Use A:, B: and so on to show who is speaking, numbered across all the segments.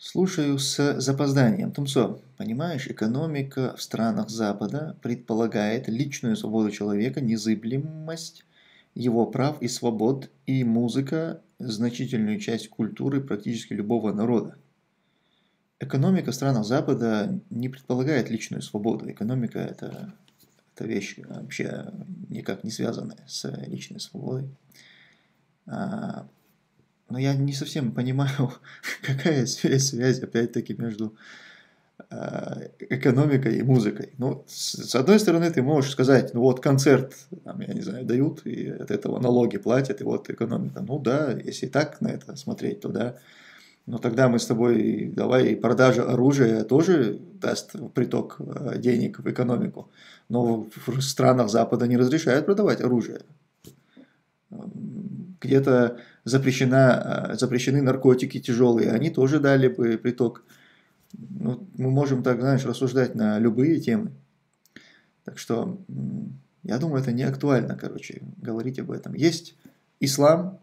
A: Слушаю с запозданием. Тумсо, понимаешь, экономика в странах Запада предполагает личную свободу человека, незыблемость его прав и свобод, и музыка – значительную часть культуры практически любого народа. Экономика в странах Запада не предполагает личную свободу. Экономика – это, это вещь вообще никак не связанная с личной свободой. Но я не совсем понимаю, какая связь, опять-таки, между э, экономикой и музыкой. Ну, с, одной стороны, ты можешь сказать, ну вот концерт, там, я не знаю, дают, и от этого налоги платят, и вот экономика. Ну да, если так на это смотреть, то да. Но тогда мы с тобой, давай, продажа оружия тоже даст приток э, денег в экономику. Но в странах Запада не разрешают продавать оружие. Где-то запрещена, э, запрещены наркотики тяжелые, они тоже дали бы приток. Ну, мы можем так, знаешь, рассуждать на любые темы. Так что, я думаю, это не актуально, короче, говорить об этом. Есть ислам,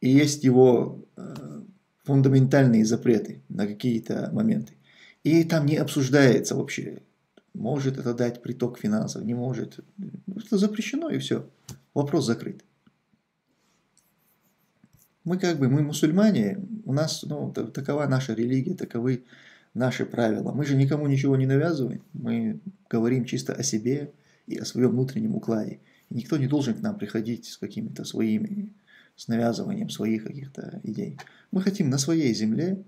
A: и есть его э, фундаментальные запреты на какие-то моменты. И там не обсуждается вообще, может это дать приток финансов, не может. Это запрещено и все. Вопрос закрыт мы как бы, мы мусульмане, у нас, ну, такова наша религия, таковы наши правила. Мы же никому ничего не навязываем, мы говорим чисто о себе и о своем внутреннем укладе. И никто не должен к нам приходить с какими-то своими, с навязыванием своих каких-то идей. Мы хотим на своей земле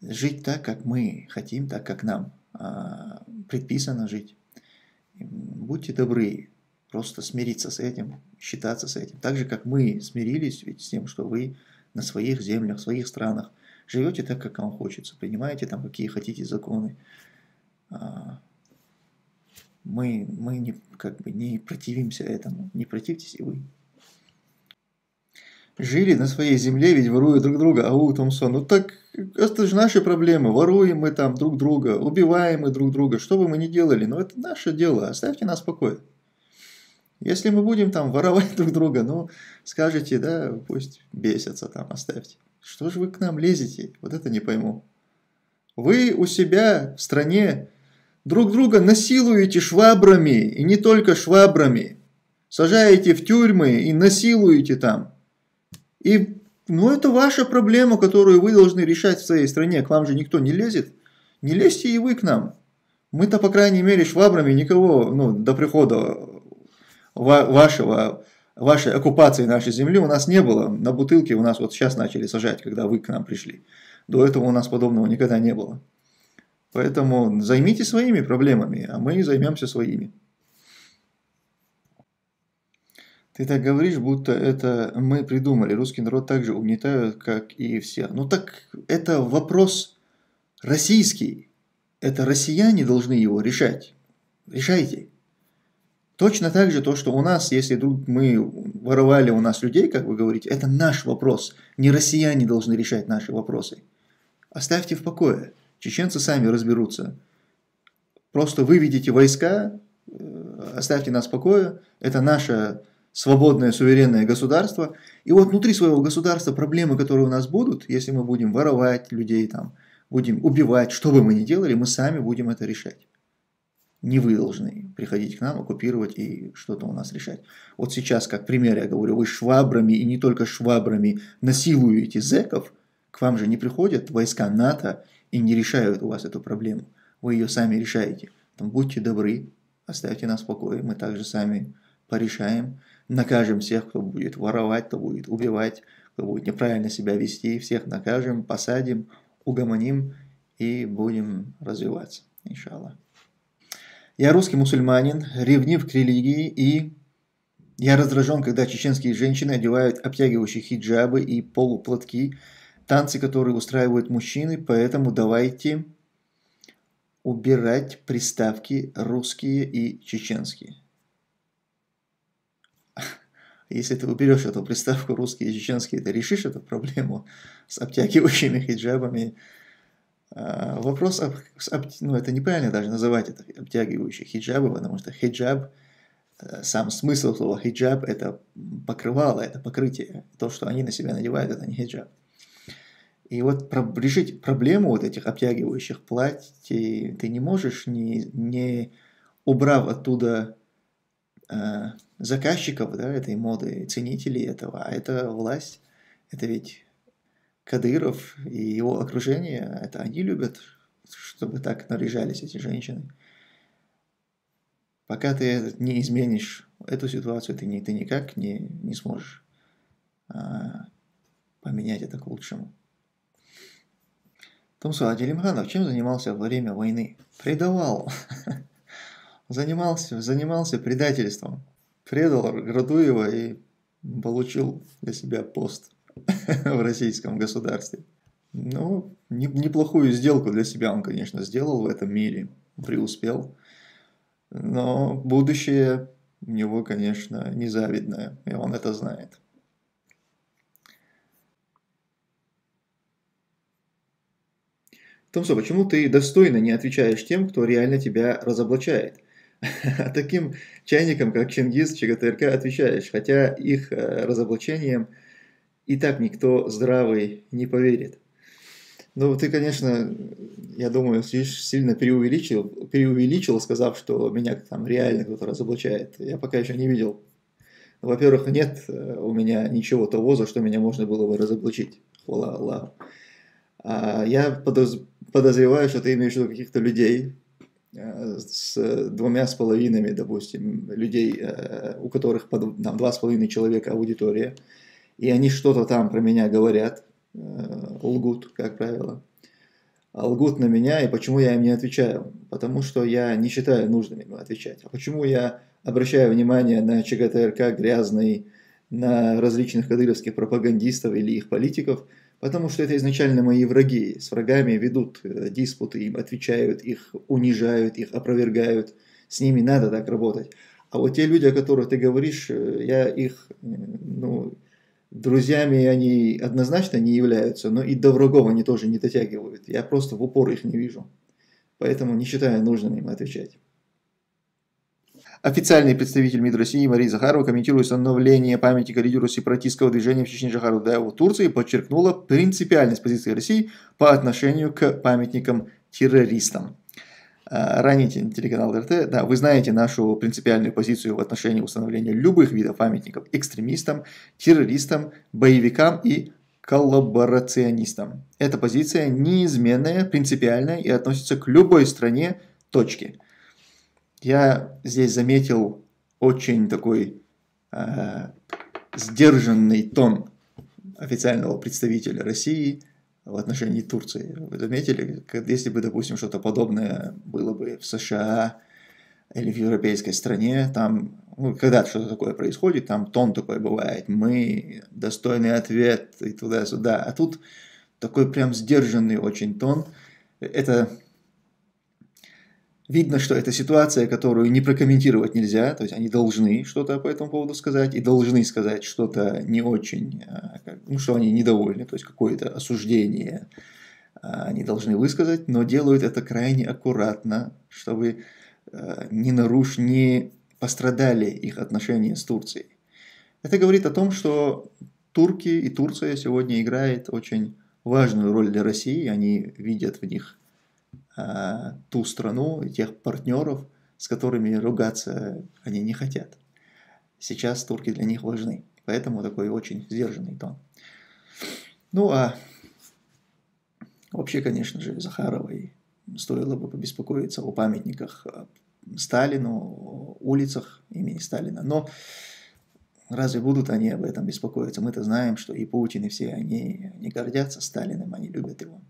A: жить так, как мы хотим, так, как нам а, предписано жить. Будьте добры, просто смириться с этим, считаться с этим. Так же, как мы смирились ведь с тем, что вы на своих землях, в своих странах живете так, как вам хочется, принимаете там какие хотите законы. А, мы, мы не, как бы не противимся этому, не противьтесь и вы. Жили на своей земле, ведь воруя друг друга, ау, Томсон, ну так это же наши проблемы, воруем мы там друг друга, убиваем мы друг друга, что бы мы ни делали, но это наше дело, оставьте нас в покое. Если мы будем там воровать друг друга, ну, скажете, да, пусть бесятся там, оставьте. Что же вы к нам лезете? Вот это не пойму. Вы у себя в стране друг друга насилуете швабрами, и не только швабрами. Сажаете в тюрьмы и насилуете там. И, ну, это ваша проблема, которую вы должны решать в своей стране. К вам же никто не лезет. Не лезьте и вы к нам. Мы-то, по крайней мере, швабрами никого, ну, до прихода вашего, вашей оккупации нашей земли у нас не было. На бутылке у нас вот сейчас начали сажать, когда вы к нам пришли. До этого у нас подобного никогда не было. Поэтому займитесь своими проблемами, а мы займемся своими. Ты так говоришь, будто это мы придумали. Русский народ также угнетают, как и все. Ну так это вопрос российский. Это россияне должны его решать. Решайте. Точно так же то, что у нас, если мы воровали у нас людей, как вы говорите, это наш вопрос. Не россияне должны решать наши вопросы. Оставьте в покое. Чеченцы сами разберутся. Просто выведите войска, э, оставьте нас в покое. Это наше свободное, суверенное государство. И вот внутри своего государства проблемы, которые у нас будут, если мы будем воровать людей, там, будем убивать, что бы мы ни делали, мы сами будем это решать не вы должны приходить к нам, оккупировать и что-то у нас решать. Вот сейчас, как пример, я говорю, вы швабрами и не только швабрами насилуете зеков, к вам же не приходят войска НАТО и не решают у вас эту проблему. Вы ее сами решаете. Там, будьте добры, оставьте нас в покое, мы также сами порешаем, накажем всех, кто будет воровать, кто будет убивать, кто будет неправильно себя вести, всех накажем, посадим, угомоним и будем развиваться, иншаллах. Я русский мусульманин, ревнив к религии и я раздражен, когда чеченские женщины одевают обтягивающие хиджабы и полуплатки, танцы, которые устраивают мужчины, поэтому давайте убирать приставки русские и чеченские. Если ты уберешь эту приставку русские и чеченские, ты решишь эту проблему с обтягивающими хиджабами вопрос, об, ну это неправильно даже называть это обтягивающие хиджабы, потому что хиджаб, э, сам смысл слова хиджаб это покрывало, это покрытие. То, что они на себя надевают, это не хиджаб. И вот решить проблему вот этих обтягивающих платьев ты не можешь, не, не убрав оттуда э, заказчиков да, этой моды, ценителей этого, а это власть, это ведь Кадыров и его окружение, это они любят, чтобы так наряжались эти женщины. Пока ты не изменишь эту ситуацию, ты, не, ты никак не, не сможешь а, поменять это к лучшему. Тумсу, а Делимханов чем занимался во время войны? Предавал. занимался, занимался предательством. Предал Градуева и получил для себя пост в российском государстве. Ну, не, неплохую сделку для себя он, конечно, сделал в этом мире, преуспел. Но будущее у него, конечно, незавидное, и он это знает. Томсо, почему ты достойно не отвечаешь тем, кто реально тебя разоблачает? А таким чайникам, как Чингис, ЧГТРК, отвечаешь, хотя их э, разоблачением и так никто здравый не поверит. Ну, ты, конечно, я думаю, сильно преувеличил, преувеличил, сказав, что меня там реально кто-то разоблачает. Я пока еще не видел. Во-первых, нет э, у меня ничего того, за что меня можно было бы разоблачить. Хвала Аллаху. А я подоз, подозреваю, что ты имеешь в виду каких-то людей э, с двумя с половинами, допустим, людей, э, у которых там, два с половиной человека аудитория, и они что-то там про меня говорят, э, лгут, как правило. Лгут на меня, и почему я им не отвечаю? Потому что я не считаю нужным им отвечать. А почему я обращаю внимание на ЧГТРК грязный, на различных кадыровских пропагандистов или их политиков? Потому что это изначально мои враги. С врагами ведут э, диспуты, им отвечают, их унижают, их опровергают. С ними надо так работать. А вот те люди, о которых ты говоришь, э, я их, ну, Друзьями они однозначно не являются, но и до врагов они тоже не дотягивают. Я просто в упор их не вижу. Поэтому не считаю нужным им отвечать. Официальный представитель МИД России Мария Захарова, комментируя установление памятника лидеру сепаратистского движения в Чечне Джахару Даеву Турции, подчеркнула принципиальность позиции России по отношению к памятникам террористам. А, ранее телеканал РТ, да, вы знаете нашу принципиальную позицию в отношении установления любых видов памятников экстремистам, террористам, боевикам и коллаборационистам. Эта позиция неизменная, принципиальная и относится к любой стране точки. Я здесь заметил очень такой э, сдержанный тон официального представителя России – в отношении Турции. Вы заметили, если бы, допустим, что-то подобное было бы в США или в европейской стране, там, ну, когда что-то такое происходит, там тон такой бывает, мы, достойный ответ и туда-сюда. А тут такой прям сдержанный очень тон. Это Видно, что это ситуация, которую не прокомментировать нельзя, то есть они должны что-то по этому поводу сказать и должны сказать что-то не очень, а, ну, что они недовольны, то есть какое-то осуждение а, они должны высказать, но делают это крайне аккуратно, чтобы а, не наруш, не пострадали их отношения с Турцией. Это говорит о том, что турки и Турция сегодня играет очень важную роль для России, они видят в них ту страну, тех партнеров, с которыми ругаться они не хотят. Сейчас турки для них важны, поэтому такой очень сдержанный тон. Ну а вообще, конечно же, Захаровой стоило бы побеспокоиться о памятниках Сталину, улицах имени Сталина. Но разве будут они об этом беспокоиться? Мы-то знаем, что и Путин, и все они не гордятся Сталиным, они любят его.